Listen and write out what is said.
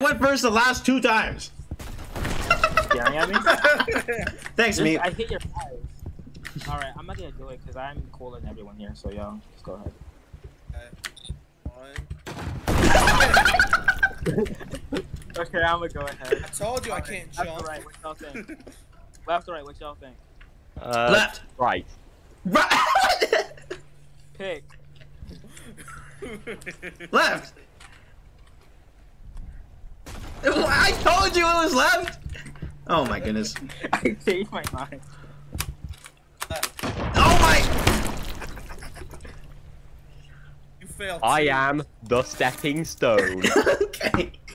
went first the last two times. Staring at me? Thanks, Just- me. I hit your eyes. Alright, I'm not gonna do it because I'm cooler than everyone here, so yo, just go ahead. One. Okay, I'm gonna go ahead. I told you I Alright, can't left jump. or right, what y'all think? Left or right, what y'all think? Uh, Left. Right. Right. Pick. left. I told you it was left. Oh my goodness. I changed my mind. Uh, oh my. you failed. I am the stepping stone. okay.